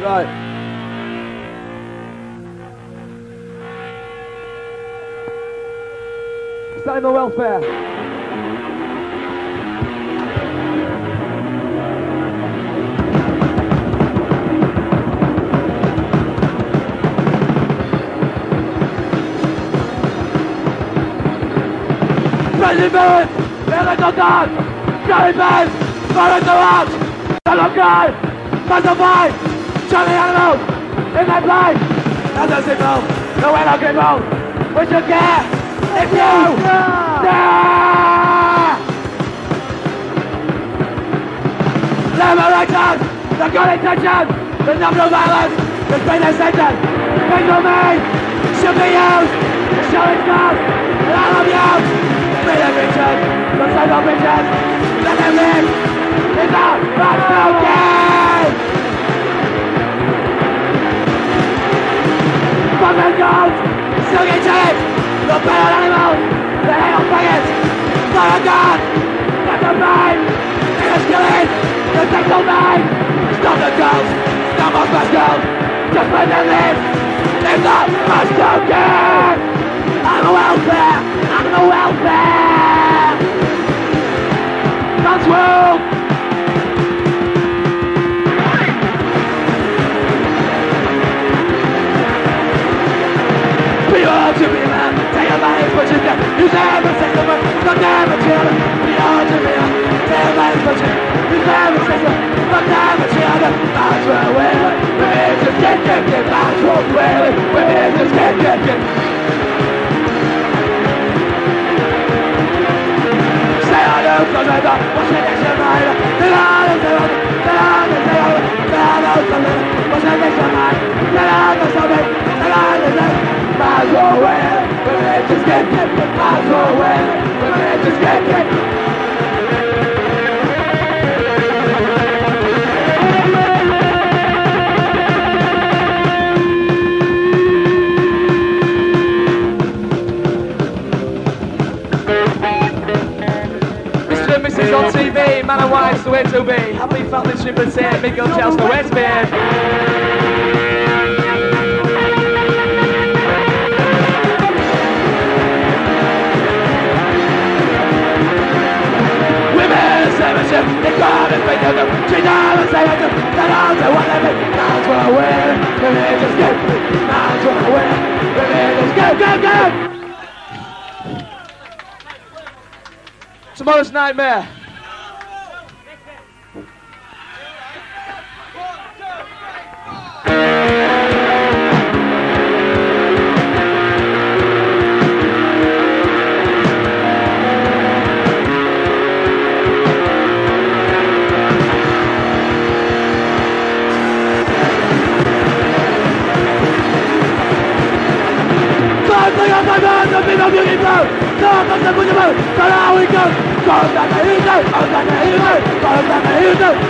Right. Animal welfare. President! Electoral! Caliban! Volunteer! Salongal! Pacify! Charlie Animals! In my place! That's a signal! No way not people! We should care! If you! Yeah! Liberation! The good intention! The number of violence! The great ascension! Single me! Should be used! Show its love! And I love you! The vision! The single vision! Let them live! It's not broken! Fucking gold! Still get chased! The bad animals! The hell God! Let them burn! It is killing! The sexual man! Stop the girls! Stop our girls! TV, man and wives, the way to be. Happy family and say, big shouts to Westmead. Women, do them. She never say what they mean. That's what I win, religious good. That's what I win, religious good, good, good. Tomorrow's nightmare. The of the about, so now we go. Go down the hill, go down the hill, go.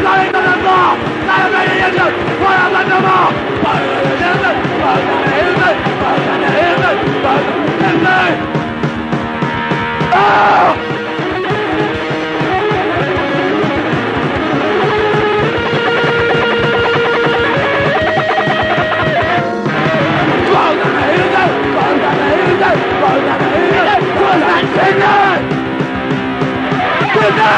Flying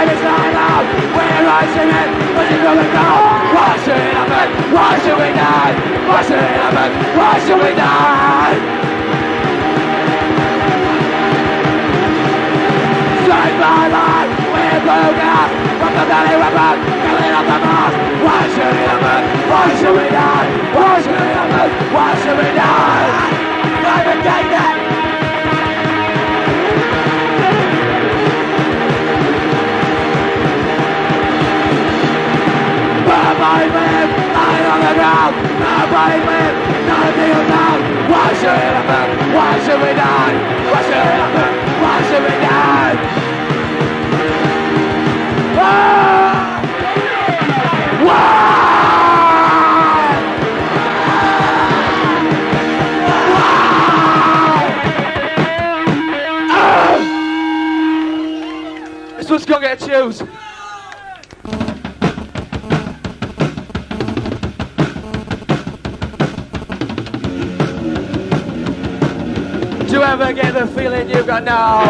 take his night out We're rising it, but it's from the ground Why should it happen? Why should we die? Why should it happen? Why should we die? Straight my life, we're broke out From the belly we're back, killing off the mask Why should it happen? Why should we die? Why should it happen? Why should we die? Never take that! Nobody lives, lying on the ground. Nobody lives, nothing is down. Why should it happen? Why should we die? Why should it happen? Why should we die? Ah! Why? This one's gonna get chills. get the feeling you've got now.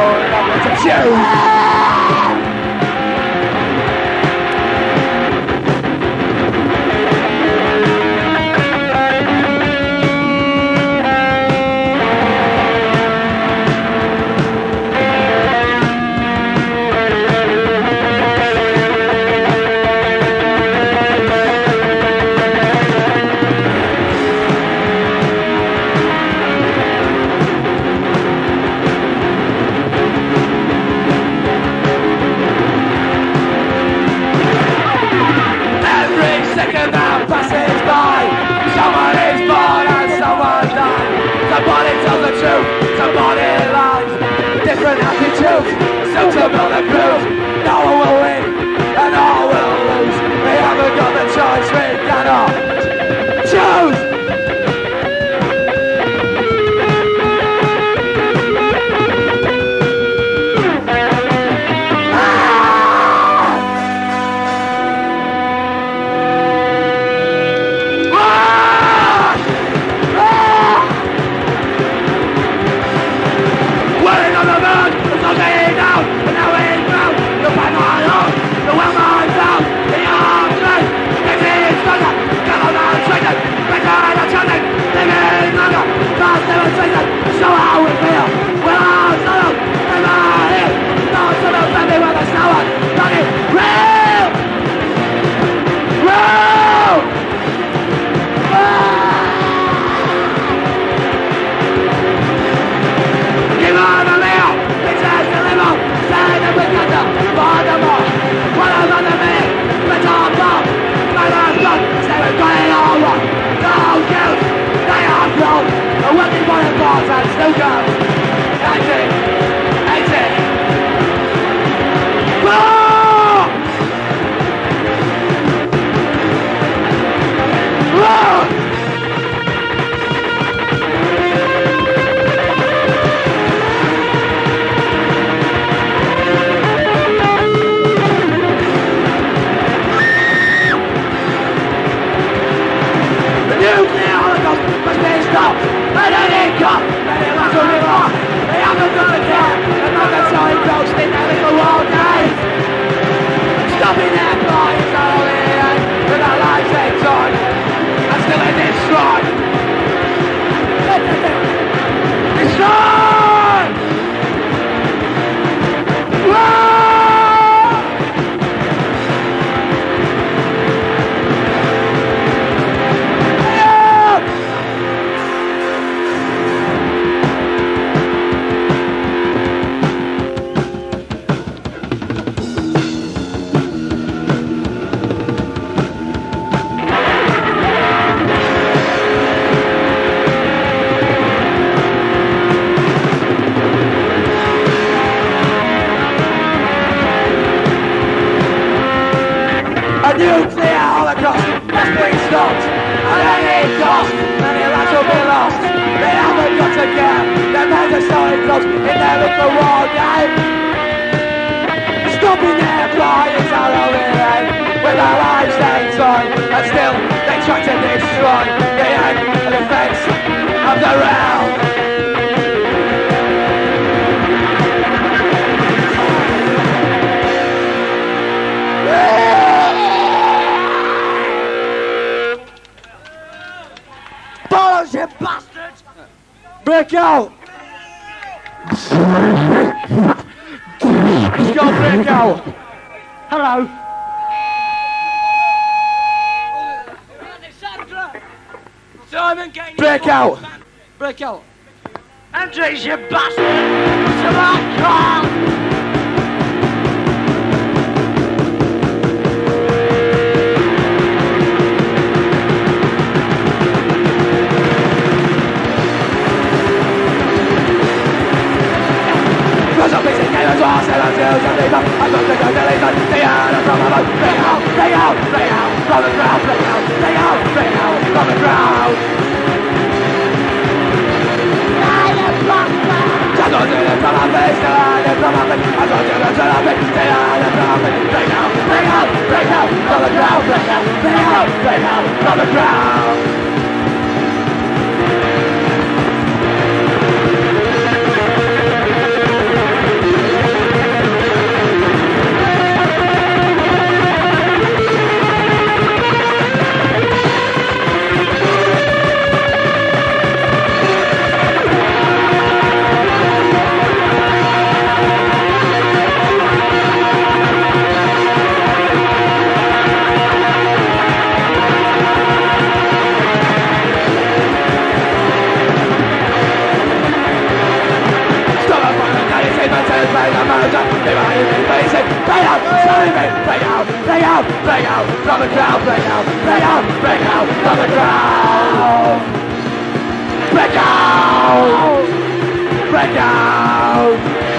close in there with the wall game. Stopping their flyers out of it with their lives hangs on. And still they try to destroy the end and the face of the realm. Bastards! Break out! break out Hello. Simon, can you Blackout! Andres, you bastard! It's about! The out Bring out, From the ground, bring out, bring out, bring out From the ground the motor Everybody be facing Play out, screaming Play out, play out, play out From the crowd, play out, play out, play out From the crowd Break out Break out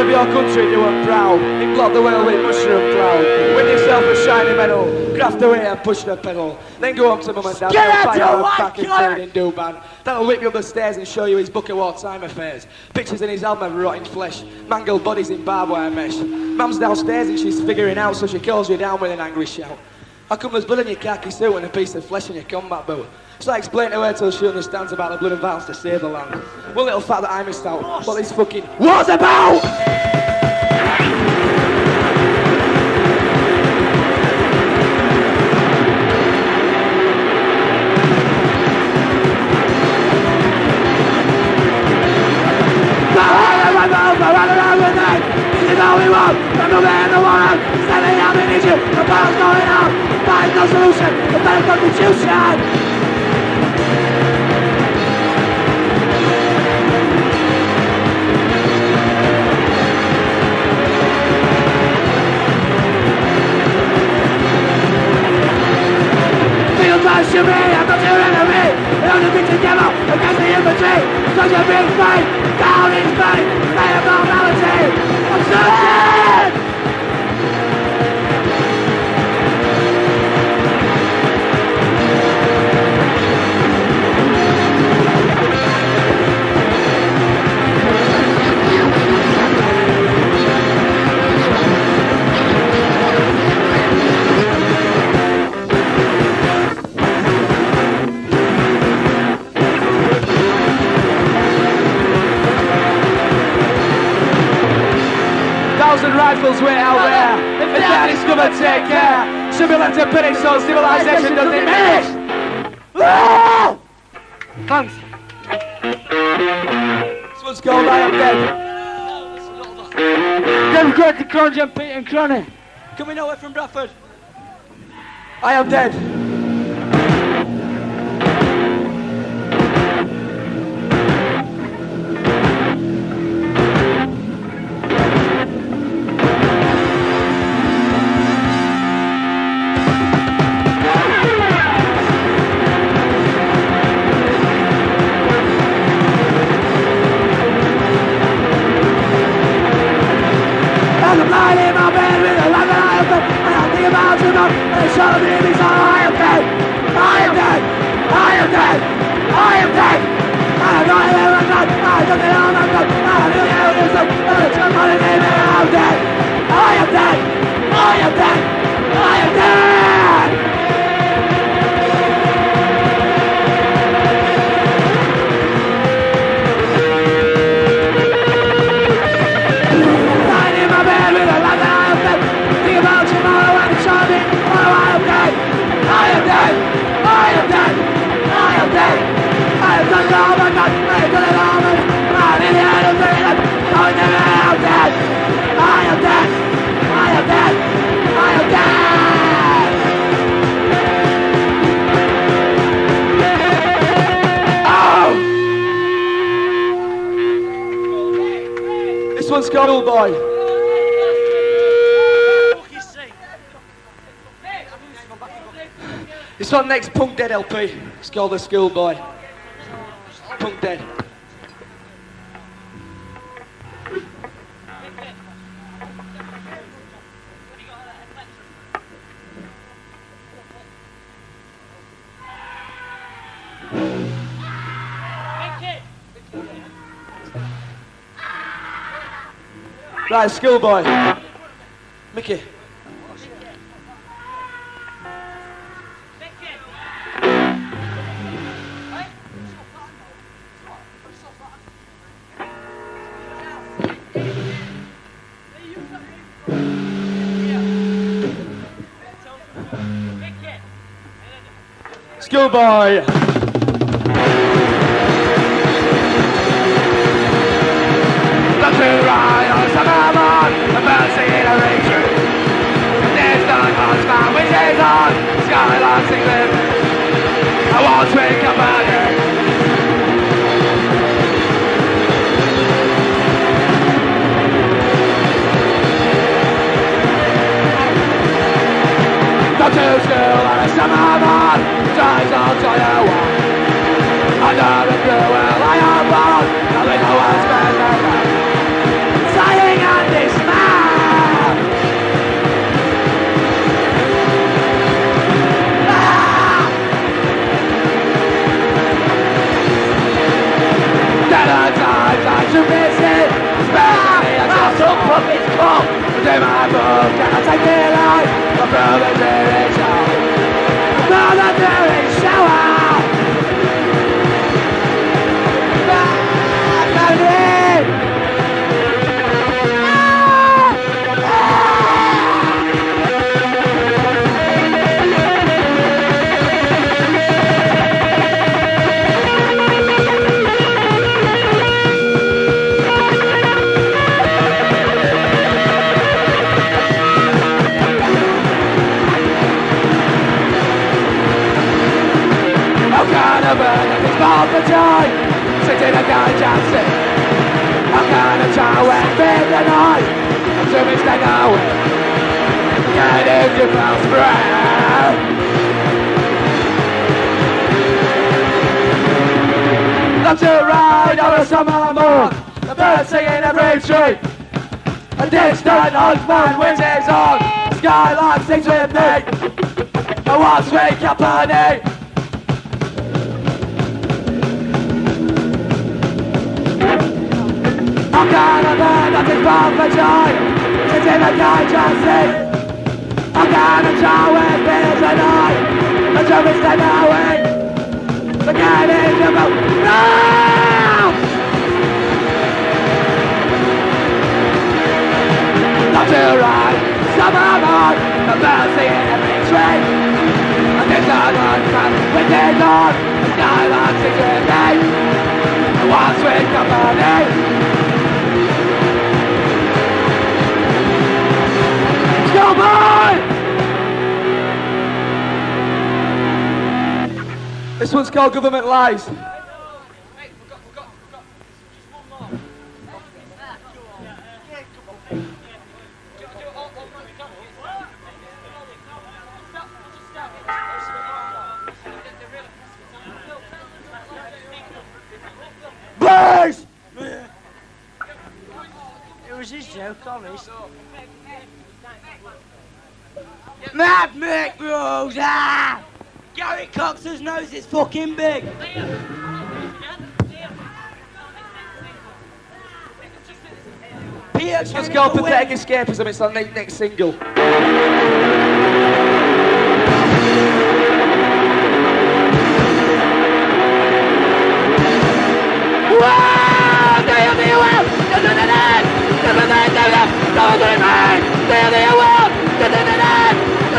Serve your country and you a proud Block the world with mushroom cloud Win yourself a shiny medal Craft away and push the pedal then go up to mum and dad Get out your back in killer! in Duban. That'll whip you up the stairs and show you his book of wartime affairs. Pictures in his helmet of rotting flesh, mangled bodies in barbed wire mesh. Mum's downstairs and she's figuring out, so she calls you down with an angry shout. How come there's blood in your khaki suit and a piece of flesh in your combat boot? So I explain to her till she understands about the blood and violence to save the land. One little fact that I missed out, what this fucking war's about! all we want From the man in the water Standing out beneath you The bottle's going out Find no solution The better fucking to pity so civilization doesn't diminish. Thanks. This one's called I Am Dead. Democratic Crunch and Pete and Cronny. Coming over from Bradford. I am dead. Called Boy. This one next Punk Dead LP. It's called The Schoolboy. Punk Dead. Right, schoolboy. Mickey. Schoolboy. The two riders to school and a summer man drives on to the one. Under distant husband with his on Skyline sings with me. I want sweet company. I'm gonna burn up this for joy. It's in the see I'm gonna try with pills and I The job is to know Forget it, you go No! Not to morn The birds singing every tree And there's no one from within on The skyline sings with me I want sweet company on! This one's called Government Lies. Mad Mick Rules! Ah! Gary Cox's nose is fucking big! Peter, This one's called Pathetic Escapism. It's our next,